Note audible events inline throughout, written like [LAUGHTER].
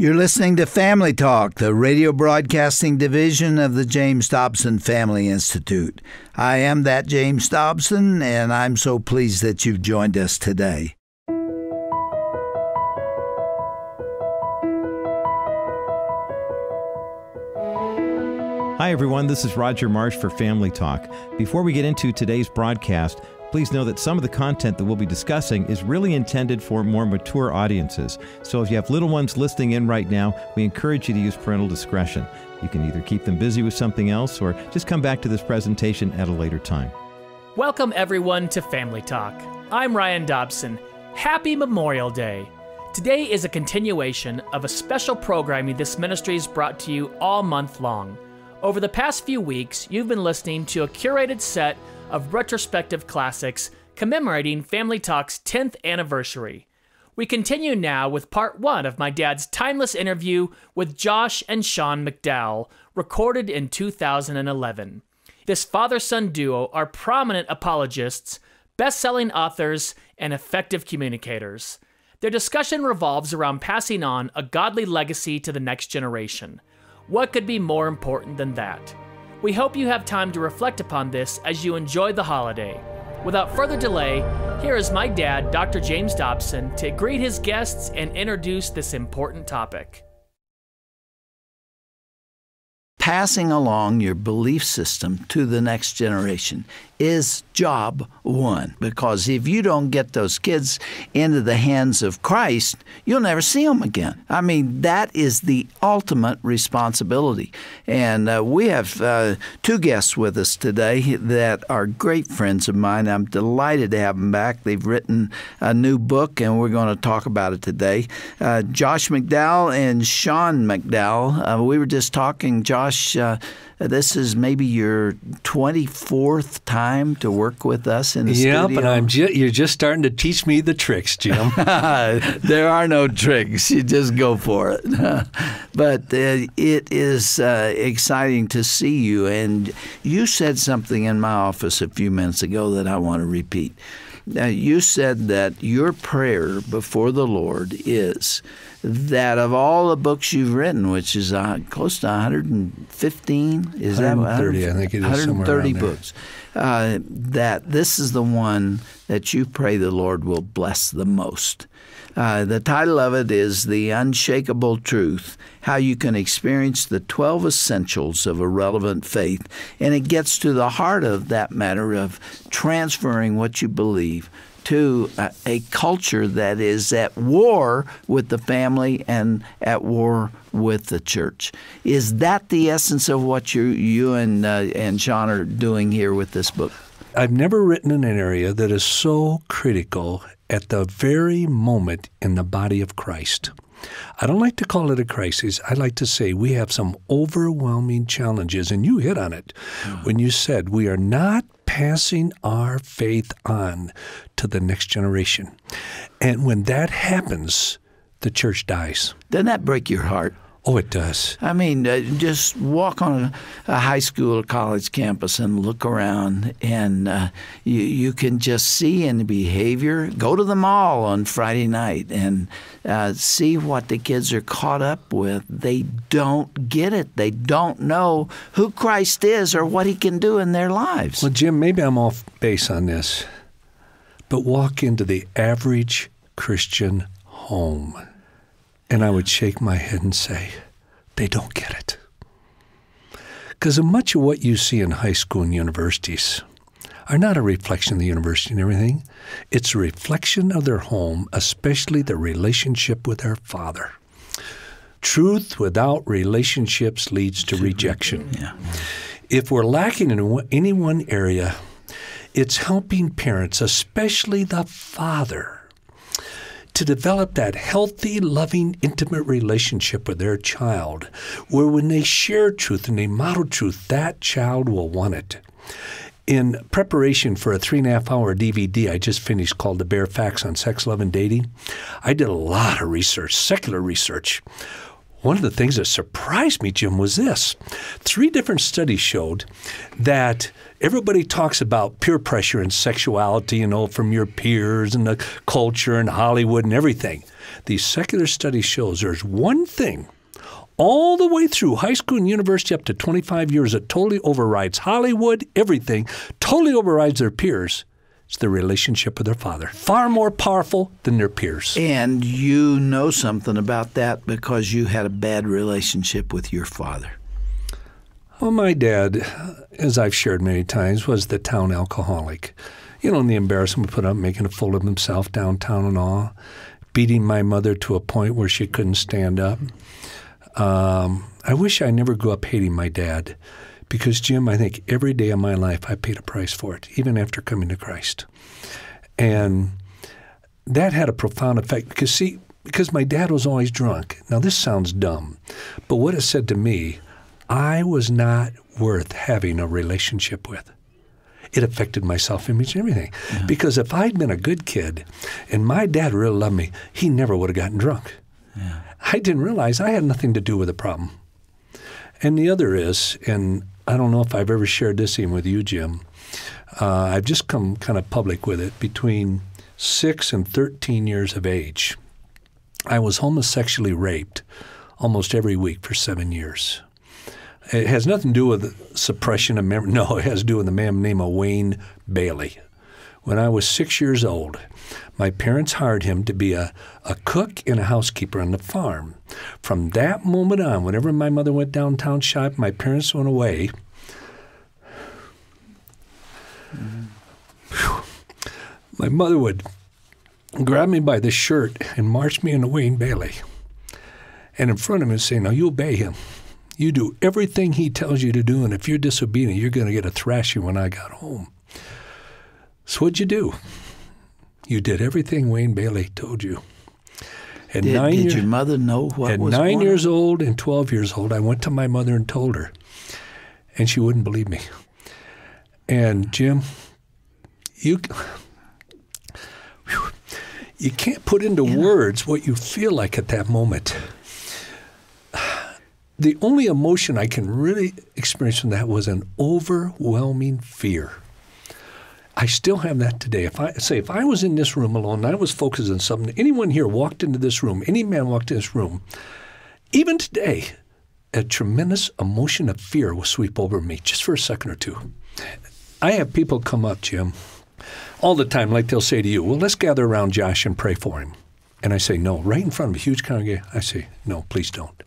You're listening to Family Talk, the radio broadcasting division of the James Dobson Family Institute. I am that James Dobson, and I'm so pleased that you've joined us today. Hi, everyone. This is Roger Marsh for Family Talk. Before we get into today's broadcast, Please know that some of the content that we'll be discussing is really intended for more mature audiences. So if you have little ones listening in right now, we encourage you to use parental discretion. You can either keep them busy with something else or just come back to this presentation at a later time. Welcome, everyone, to Family Talk. I'm Ryan Dobson. Happy Memorial Day. Today is a continuation of a special programming this ministry has brought to you all month long. Over the past few weeks, you've been listening to a curated set of retrospective classics commemorating Family Talk's 10th anniversary. We continue now with part one of my dad's timeless interview with Josh and Sean McDowell, recorded in 2011. This father son duo are prominent apologists, best selling authors, and effective communicators. Their discussion revolves around passing on a godly legacy to the next generation. What could be more important than that? We hope you have time to reflect upon this as you enjoy the holiday. Without further delay, here is my dad, Dr. James Dobson, to greet his guests and introduce this important topic. Passing along your belief system to the next generation is job one. Because if you don't get those kids into the hands of Christ, you'll never see them again. I mean, that is the ultimate responsibility. And uh, we have uh, two guests with us today that are great friends of mine. I'm delighted to have them back. They've written a new book, and we're going to talk about it today. Uh, Josh McDowell and Sean McDowell. Uh, we were just talking, Josh uh, this is maybe your 24th time to work with us in the yep, studio. Yep, and I'm ju- you're just starting to teach me the tricks, Jim. [LAUGHS] there are no tricks. You just go for it. [LAUGHS] but uh, it is uh, exciting to see you. And you said something in my office a few minutes ago that I want to repeat. Uh, you said that your prayer before the Lord is that of all the books you've written, which is uh, close to 115, is 130, that 130, I think it is 130 books, uh, that this is the one that you pray the Lord will bless the most. Uh, the title of it is The Unshakable Truth How You Can Experience the 12 Essentials of a Relevant Faith. And it gets to the heart of that matter of transferring what you believe to a, a, culture that is at war with the family and at war with the church. Is that the essence of what you you and uh, and Sean are doing here with this book? I've never written in an area that is so critical at the very moment in the body of Christ. I don't like to call it a crisis. I like to say we have some overwhelming challenges, and you hit on it mm. when you said we are not passing our faith on to the next generation. And when that happens, the church dies. Doesn't that break your heart? Oh, it does. I mean, uh, just walk on a, a, high school or college campus and look around, and uh, you, you can just see in the behavior. Go to the mall on Friday night and uh, see what the kids are caught up with. They don't get it. They don't know who Christ is or what He can do in their lives. Well, Jim, maybe I'm off base on this, but walk into the average Christian home and I would shake my head and say, they don't get it. Because much of what you see in high school and universities are not a reflection of the university and everything. It's a reflection of their home, especially their relationship with their father. Truth without relationships leads to rejection. Yeah. If we're lacking in any one area, it's helping parents, especially the father, to develop that healthy, loving, intimate relationship with their child, where when they share truth and they model truth, that child will want it. In preparation for a three and a half hour DVD I just finished called The Bare Facts on Sex, Love, and Dating, I did a lot of research, secular research. One of the things that surprised me, Jim, was this. Three different studies showed that everybody talks about peer pressure and sexuality, you know, from your peers and the culture and Hollywood and everything. These secular studies shows there's one thing all the way through high school and university up to 25 years that totally overrides Hollywood, everything, totally overrides their peers. It's their relationship with their father. Far more powerful than their peers. And you know something about that because you had a bad relationship with your father. Well, my dad, as I've shared many times, was the town alcoholic. You know, and the embarrassment we put up making a fool of himself downtown and all, beating my mother to a point where she couldn't stand up. Um, I wish I never grew up hating my dad because, Jim, I think every day of my life I paid a price for it, even after coming to Christ. And that had a profound effect because, see, because my dad was always drunk. Now, this sounds dumb, but what it said to me, I was not worth having a relationship with. It affected my self image and everything. Yeah. Because if I'd been a good kid and my dad really loved me, he never would have gotten drunk. Yeah. I didn't realize I had nothing to do with the problem. And the other is, and I don't know if I've ever shared this even with you, Jim. Uh, I've just come kind of public with it. Between six and 13 years of age, I was homosexually raped almost every week for seven years. It has nothing to do with suppression of memory. [LAUGHS] No, it has to do with a man named Wayne Bailey. When I was six years old, my parents hired him to be a, a cook and a housekeeper on the farm. From that moment on, whenever my mother went downtown shop, my parents went away. Mm-hmm. My mother would grab me by the shirt and march me into Wayne Bailey. And in front of him say, Now you obey him. You do everything he tells you to do, and if you're disobedient, you're going to get a thrashing when I got home. So what'd you do? You did everything Wayne Bailey told you. At did, nine did your mother know what at was nine years old and 12 years old, I went to my mother and told her, and she wouldn't believe me. And Jim, you you can't put into yeah. words what you feel like at that moment. The only emotion I can really experience from that was an overwhelming fear. I still have that today. If I say if I was in this room alone and I was focused on something, anyone here walked into this room, any man walked in this room, even today, a tremendous emotion of fear will sweep over me just for a second or two. I have people come up, Jim, all the time, like they'll say to you, Well, let's gather around Josh and pray for him. And I say, No, right in front of a huge congregation. I say, No, please don't.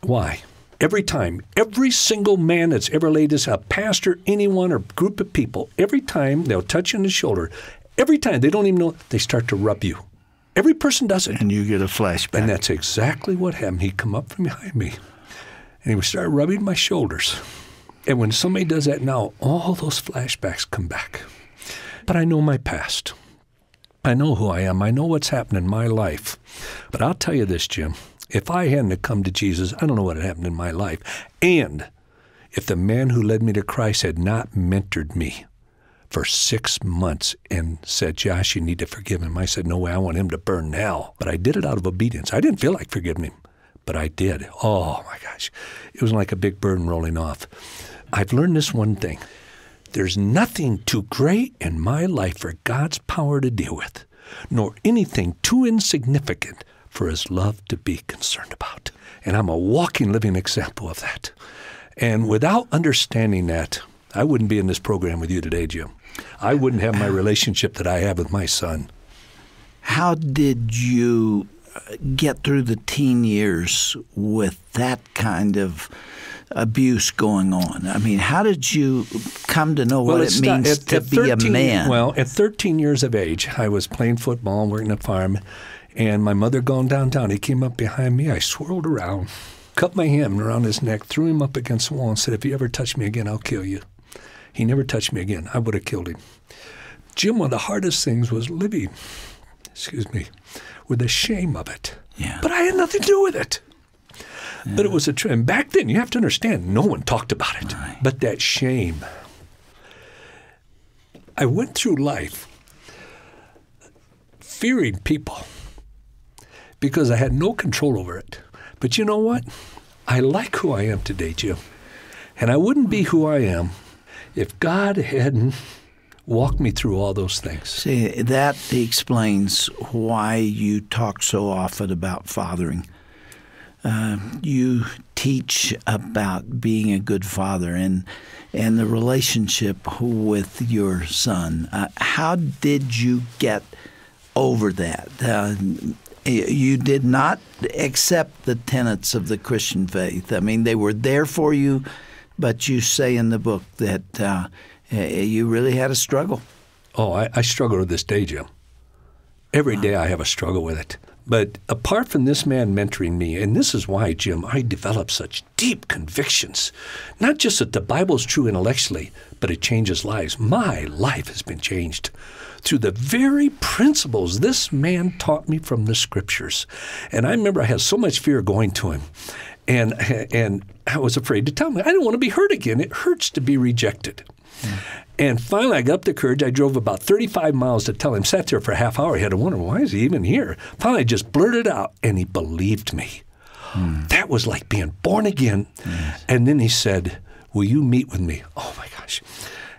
Why? Every time, every single man that's ever laid this out, pastor, anyone, or group of people, every time they'll touch you on the shoulder, every time they don't even know, they start to rub you. Every person does it. And you get a flashback. And that's exactly what happened. He'd come up from behind me and he would start rubbing my shoulders. And when somebody does that now, all those flashbacks come back. But I know my past. I know who I am. I know what's happened in my life. But I'll tell you this, Jim. If I hadn't come to Jesus, I don't know what had happened in my life. And if the man who led me to Christ had not mentored me for six months and said, Josh, you need to forgive him, I said, No way, I want him to burn now. But I did it out of obedience. I didn't feel like forgiving him, but I did. Oh my gosh. It was like a big burden rolling off. I've learned this one thing there's nothing too great in my life for God's power to deal with, nor anything too insignificant for his love to be concerned about. And I'm a walking, living example of that. And without understanding that, I wouldn't be in this program with you today, Jim. I wouldn't have my relationship that I have with my son. How did you uh, get through the teen years with that kind of abuse going on? I mean, how did you come to know well, what it means at, to at be 13, a man? Well, at 13 years of age, I was playing football, and working a farm, and my mother gone downtown. He came up behind me. I swirled around, cut my hand around his neck, threw him up against the wall, and said, If you ever touch me again, I'll kill you. He never touched me again. I would have killed him. Jim, one of the hardest things was living, excuse me, with the shame of it. Yeah. But I had nothing to do with it. Yeah. But it was a trend. Back then, you have to understand, no one talked about it. Right. But that shame. I went through life fearing people because I had no control over it. But you know what? I like who I am today, Jim. And I wouldn't be who I am if God hadn't walked me through all those things. See, that explains why you talk so often about fathering. Uh, you teach about being a good father and and the relationship with your son. Uh, how did you get over that? Uh, you did not accept the tenets of the Christian faith. I mean, they were there for you, but you say in the book that uh, you really had a struggle. Oh, I, I struggle to this day, Jim. Every day I have a struggle with it. But apart from this man mentoring me, and this is why, Jim, I developed such deep convictions. Not just that the Bible is true intellectually, but it changes lives. My life has been changed through the very principles this man taught me from the scriptures. And I remember I had so much fear going to him. And, and I was afraid to tell him, I didn't want to be hurt again. It hurts to be rejected. Mm. And finally, I got up the courage. I drove about 35 miles to tell him. Sat there for a half hour. He had to wonder, why is he even here? Finally, I just blurted out, and he believed me. Hmm. That was like being born again. Yes. And then he said, Will you meet with me? Oh my gosh.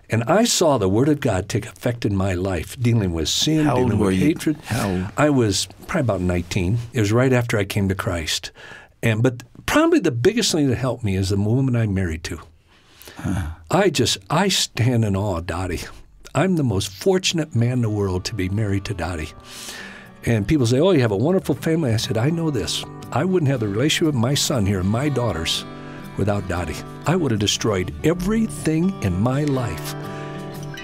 And I saw the Word of God take effect in my life, dealing with sin, How dealing with hatred. How? I was probably about 19. It was right after I came to Christ. And but probably the biggest thing that helped me is the woman I married to. I just, I stand in awe of Dottie. I'm the most fortunate man in the world to be married to Dottie. And people say, Oh, you have a wonderful family. I said, I know this. I wouldn't have the relationship with my son here and my daughters without Dottie. I would have destroyed everything in my life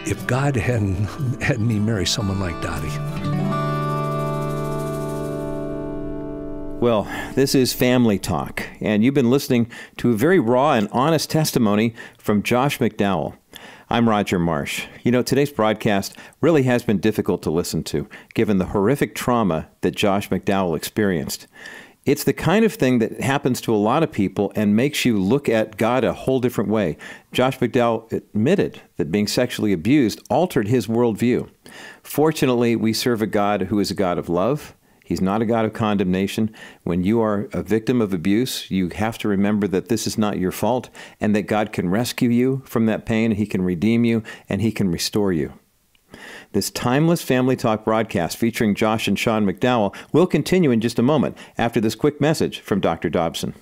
if God hadn't [LAUGHS] had me marry someone like Dottie. Well, this is Family Talk, and you've been listening to a very raw and honest testimony from Josh McDowell. I'm Roger Marsh. You know, today's broadcast really has been difficult to listen to, given the horrific trauma that Josh McDowell experienced. It's the kind of thing that happens to a lot of people and makes you look at God a whole different way. Josh McDowell admitted that being sexually abused altered his worldview. Fortunately, we serve a God who is a God of love He's not a God of condemnation. When you are a victim of abuse, you have to remember that this is not your fault and that God can rescue you from that pain, He can redeem you, and He can restore you. This timeless Family Talk broadcast featuring Josh and Sean McDowell will continue in just a moment after this quick message from Dr. Dobson.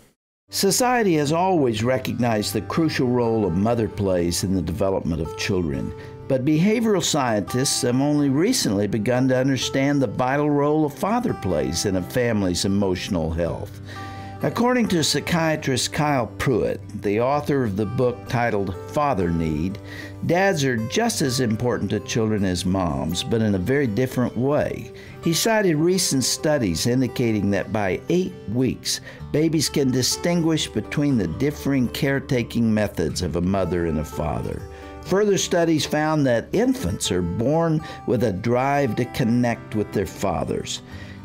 Society has always recognized the crucial role a mother plays in the development of children. But behavioral scientists have only recently begun to understand the vital role a father plays in a family's emotional health. According to psychiatrist Kyle Pruett, the author of the book titled Father Need, dads are just as important to children as moms, but in a very different way. He cited recent studies indicating that by eight weeks, babies can distinguish between the differing caretaking methods of a mother and a father. Further studies found that infants are born with a drive to connect with their fathers.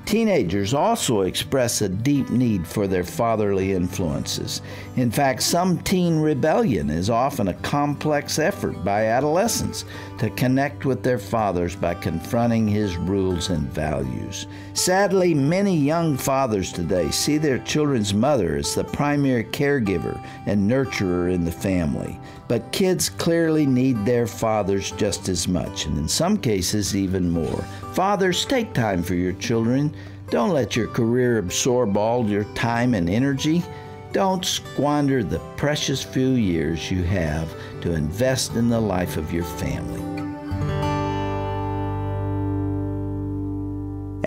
Teenagers also express a deep need for their fatherly influences. In fact, some teen rebellion is often a complex effort by adolescents to connect with their fathers by confronting his rules and values. Sadly, many young fathers today see their children's mother as the primary caregiver and nurturer in the family. But kids clearly need their fathers just as much, and in some cases, even more. Fathers, take time for your children. Don't let your career absorb all your time and energy. Don't squander the precious few years you have to invest in the life of your family.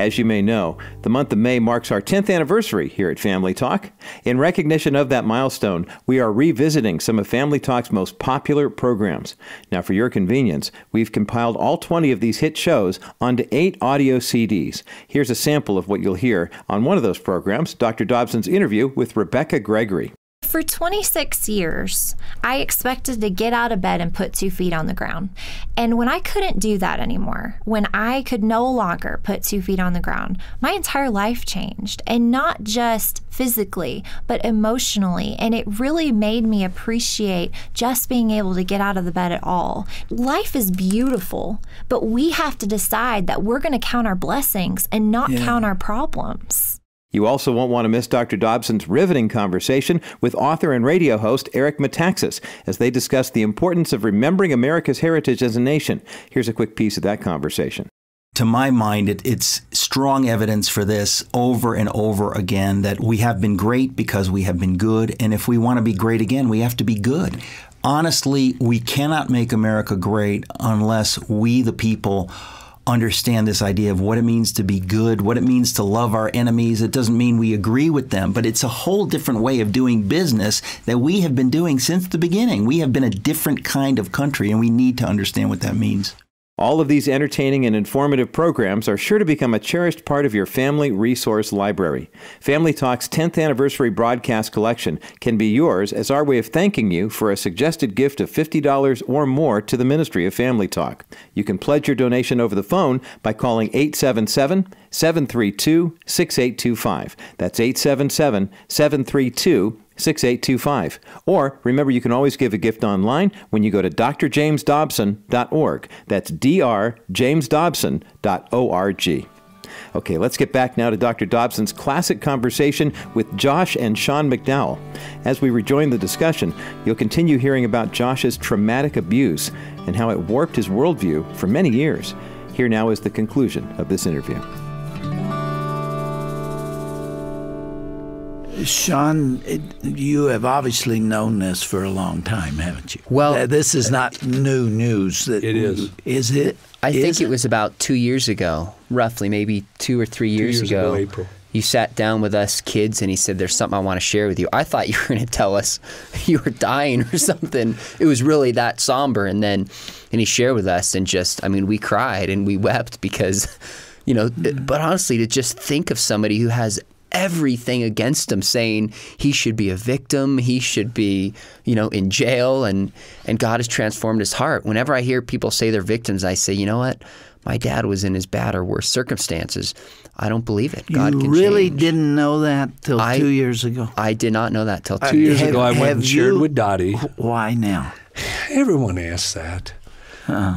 As you may know, the month of May marks our 10th anniversary here at Family Talk. In recognition of that milestone, we are revisiting some of Family Talk's most popular programs. Now, for your convenience, we've compiled all 20 of these hit shows onto eight audio CDs. Here's a sample of what you'll hear on one of those programs Dr. Dobson's interview with Rebecca Gregory. For 26 years, I expected to get out of bed and put two feet on the ground. And when I couldn't do that anymore, when I could no longer put two feet on the ground, my entire life changed. And not just physically, but emotionally. And it really made me appreciate just being able to get out of the bed at all. Life is beautiful, but we have to decide that we're going to count our blessings and not yeah. count our problems. You also won't want to miss Dr. Dobson's riveting conversation with author and radio host Eric Metaxas as they discuss the importance of remembering America's heritage as a nation. Here's a quick piece of that conversation. To my mind, it, it's strong evidence for this over and over again that we have been great because we have been good. And if we want to be great again, we have to be good. Honestly, we cannot make America great unless we, the people, understand this idea of what it means to be good, what it means to love our enemies. It doesn't mean we agree with them, but it's a whole different way of doing business that we have been doing since the beginning. We have been a different kind of country, and we need to understand what that means. All of these entertaining and informative programs are sure to become a cherished part of your family resource library. Family Talk's 10th anniversary broadcast collection can be yours as our way of thanking you for a suggested gift of $50 or more to the Ministry of Family Talk. You can pledge your donation over the phone by calling 877 732 6825. That's 877 732 6825. Or remember, you can always give a gift online when you go to drjamesdobson.org. That's drjamesdobson.org. Okay, let's get back now to Dr. Dobson's classic conversation with Josh and Sean McDowell. As we rejoin the discussion, you'll continue hearing about Josh's traumatic abuse and how it warped his worldview for many years. Here now is the conclusion of this interview. Sean, it, you have obviously known this for a long time, haven't you? Well, Uh, this is not new news. That It is. Is it? I Is think it was about two years ago, roughly, maybe two or three years, years ago, April. You sat down with us kids and he said, There's something I want to share with you. I thought you were going to tell us [LAUGHS] you were dying or something. It was really that somber. And then, and he shared with us and just, I mean, we cried and we wept because, [LAUGHS] you know, but honestly, to just think of somebody who has everything against him saying he should be a victim he should be you know in jail and and god has transformed his heart whenever i hear people say they're victims i say you know what my dad was in his bad or worse circumstances i don't believe it god you can really change. didn't know that till I- two years ago. i did not know that till two Two years Have- ago, I went and shared you- with Dottie. Why now? Everyone asks that.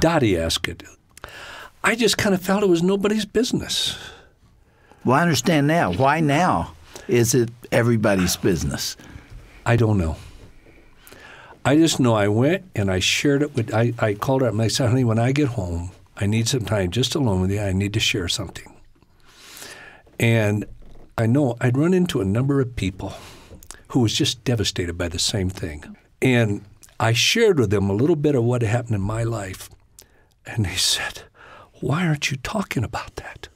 Dottie asked it. I just kind of felt it was nobody's business. Well, I understand now. Why now? Is it everybody's business? I don't know. I just know I went and I shared it with. I, I called her up and I said, "Honey, when I get home, I need some time just alone with you. I need to share something." And I know I'd run into a number of people who was just devastated by the same thing, and I shared with them a little bit of what happened in my life, and they said, "Why aren't you talking about that?"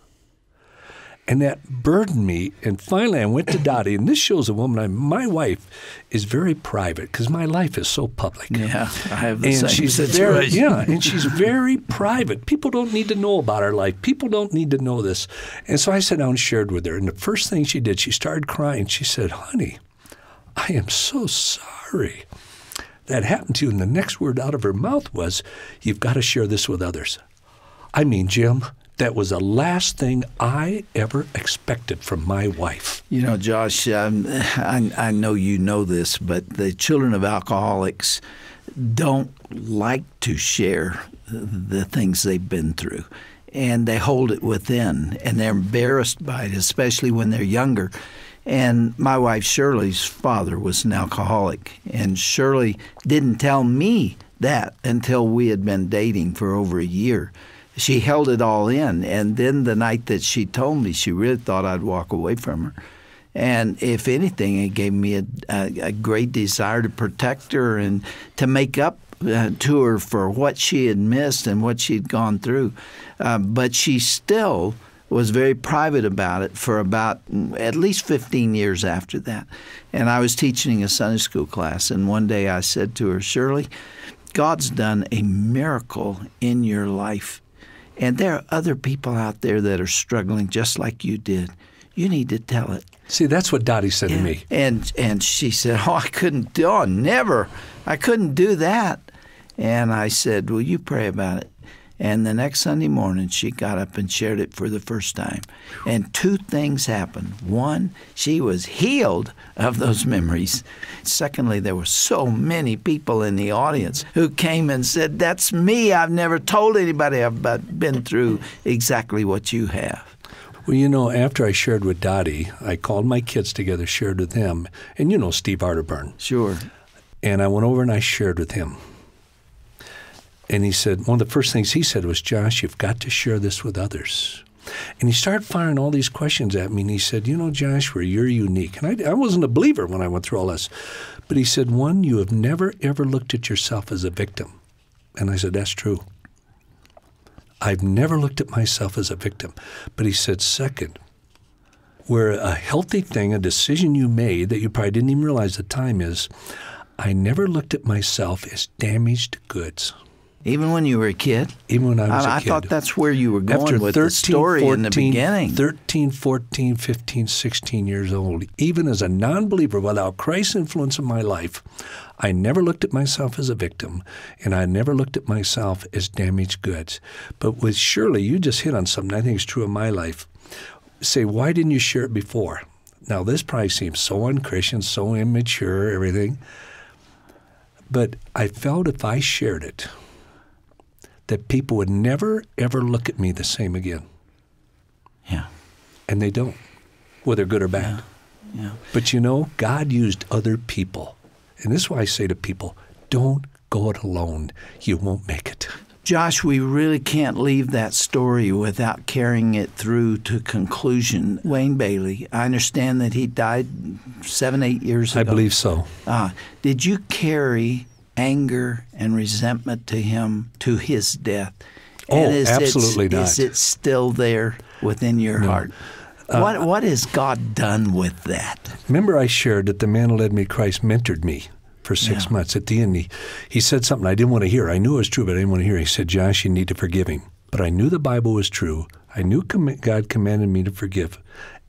And that burdened me. And finally, I went to Dottie, and this shows a woman. I, my wife is very private because my life is so public. Yeah, I have the And same she's very, situation. yeah, and she's very private. People don't need to know about her life. People don't need to know this. And so I sat down and shared with her. And the first thing she did, she started crying. She said, "Honey, I am so sorry that happened to you." And the next word out of her mouth was, "You've got to share this with others." I mean, Jim, that was the last thing I ever expected from my wife. You know, Josh, um, I, I know you know this, but the children of alcoholics don't like to share the things they've been through. And they hold it within, and they're embarrassed by it, especially when they're younger. And my wife Shirley's father was an alcoholic, and Shirley didn't tell me that until we had been dating for over a year she held it all in. And then the night that she told me, she really thought I'd walk away from her. And if anything, it gave me a, a, a great desire to protect her and to make up uh, to her for what she had missed and what she'd gone through. Uh, but she still was very private about it for about mm, at least 15 years after that. And I was teaching a Sunday school class, and one day I said to her, Shirley, God's done a miracle in your life. And there are other people out there that are struggling just like you did. You need to tell it. See, that's what Dottie said to me. And and she said, "Oh, I couldn't do. Oh, never. I couldn't do that." And I said, "Well, you pray about it." And the next Sunday morning, she got up and shared it for the first time. And two things happened. One, she was healed of those memories. Secondly, there were so many people in the audience who came and said, That's me. I've never told anybody I've been through exactly what you have. Well, you know, after I shared with Dottie, I called my kids together, shared with them, and you know Steve Arterburn. Sure. And I went over and I shared with him. And he said, one of the first things he said was, Josh, you've got to share this with others. And he started firing all these questions at me. And he said, You know, Joshua, you're unique. And I, I wasn't a believer when I went through all this. But he said, One, you have never, ever looked at yourself as a victim. And I said, That's true. I've never looked at myself as a victim. But he said, Second, where a healthy thing, a decision you made that you probably didn't even realize at the time is, I never looked at myself as damaged goods. Even when you were a kid? Even when I was a I, kid. I thought that's where you were going After with 13, the story 14, in the beginning. 13, 14, 15, 16 years old, even as a non believer without Christ's influence in my life, I never looked at myself as a victim and I never looked at myself as damaged goods. But with Shirley, you just hit on something I think is true in my life. Say, why didn't you share it before? Now, this probably seems so unchristian, so immature, everything. But I felt if I shared it, that people would never, ever look at me the same again. Yeah. And they don't, whether good or bad. Yeah. But you know, God used other people. And this is why I say to people don't go it alone. You won't make it. Josh, we really can't leave that story without carrying it through to conclusion. Wayne Bailey, I understand that he died seven, eight years ago. I believe so. Ah, did you carry anger and resentment to him to his death? Oh, and is absolutely it, not. Is it still there within your heart? Uh, what what has God done with that? Remember, I shared that the man who led me Christ mentored me for six Yeah. months. At the end, he, he said something I didn't want to hear. I knew it was true, but I didn't want to hear. He said, Josh, you need to forgive him. But I knew the Bible was true. I knew com- God commanded me to forgive,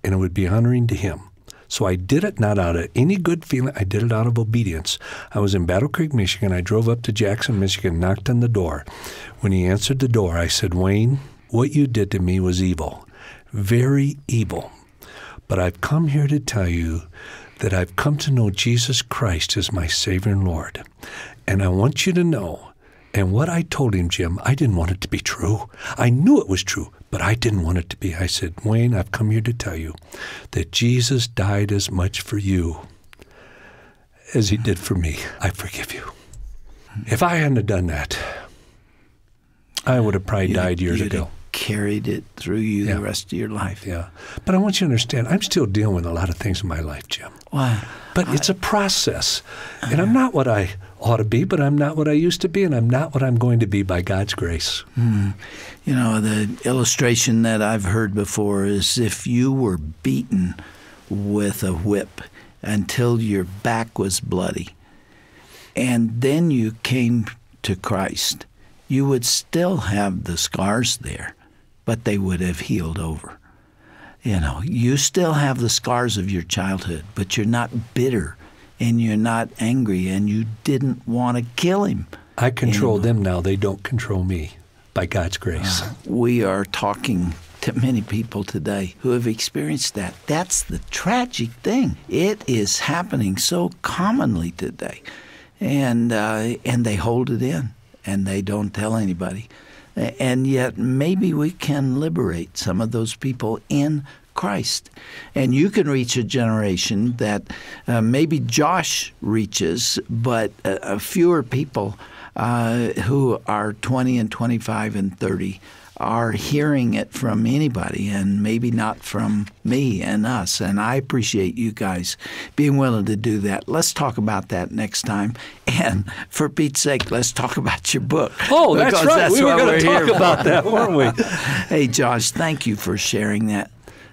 and it would be honoring to Him. So I did it not out of any good feeling. I did it out of obedience. I was in Battle Creek, Michigan. I drove up to Jackson, Michigan, knocked on the door. When he answered the door, I said, Wayne, what you did to me was evil, very evil. But I've come here to tell you that I've come to know Jesus Christ as my Savior and Lord. And I want you to know, and what I told him, Jim, I didn't want it to be true. I knew it was true, but I didn't want it to be. I said, Wayne, I've come here to tell you that Jesus died as much for you as he did for me. I forgive you. If I hadn't done that, I would have probably You'd- died years you'd ago. have Carried it through you Yeah. the rest of your life. Yeah. But I want you to understand, I'm still dealing with a lot of things in my life, Jim. Wow. But it's a process. And I'm uh-huh. not what I ought to be, but I'm not what I used to be, and I'm not what I'm going to be by God's grace. Hmm. You know, the illustration that I've heard before is if you were beaten with a whip until your back was bloody, and then you came to Christ, you would still have the scars there, but they would have healed over. You know, you still have the scars of your childhood, but you're not bitter and you're not angry and you didn't want to kill him. I control them now, they don't control me by God's grace. we are talking to many people today who have experienced that. That's the tragic thing. It is happening so commonly today, and uh, and they hold it in and they don't tell anybody. And yet, maybe we can liberate some of those people in Christ. And you can reach a generation that uh, maybe Josh reaches, but uh, fewer people uh, who are 20 and 25 and 30 are hearing it from anybody and maybe not from me and us. And I appreciate you guys being willing to do that. Let's talk about that next time. And for Pete's sake, let's talk about your book. Oh, that's right. that's we were going to talk about that, weren't we? [LAUGHS] Hey, Josh, thank you for sharing that.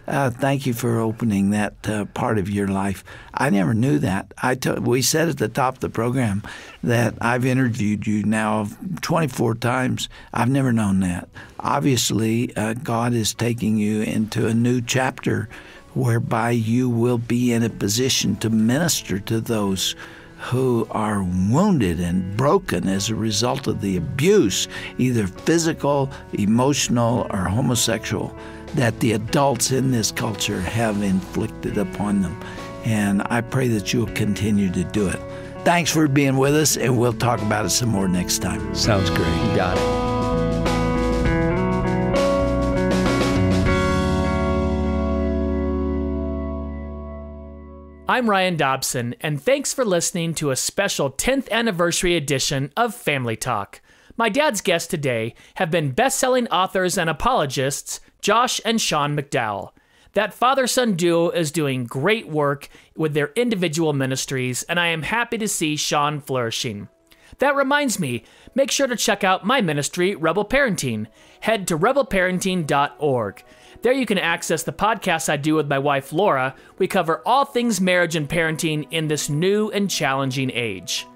Uh, thank you for opening that uh, part of your life. I never knew that. I t- we said at the top of the program that I've interviewed you now 24 times. I've never known that. Obviously, uh, God is taking you into a new chapter whereby you will be in a position to minister to those who are wounded and broken as a result of the abuse, either physical, emotional, or homosexual, that the adults in this culture have inflicted upon them. And I pray that you'll continue to do it. Thanks for being with us, and we'll talk about it some more next time. Sounds great. Got it. I'm Ryan Dobson, and thanks for listening to a special 10th anniversary edition of Family Talk. My dad's guests today have been best selling authors and apologists Josh and Sean McDowell. That father son duo is doing great work with their individual ministries, and I am happy to see Sean flourishing. That reminds me, make sure to check out my ministry, Rebel Parenting. Head to rebelparenting.org. There you can access the podcast I do with my wife Laura. We cover all things marriage and parenting in this new and challenging age.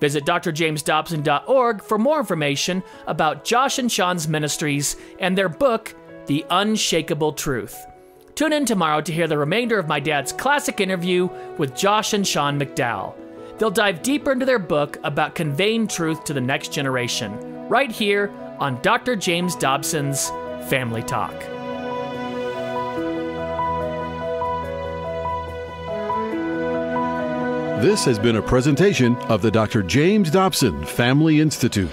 Visit drjamesdobson.org for more information about Josh and Sean's ministries and their book, The Unshakable Truth. Tune in tomorrow to hear the remainder of my dad's classic interview with Josh and Sean McDowell. They'll dive deeper into their book about conveying truth to the next generation, right here on Dr. James Dobson's Family Talk. This has been a presentation of the Dr. James Dobson Family Institute.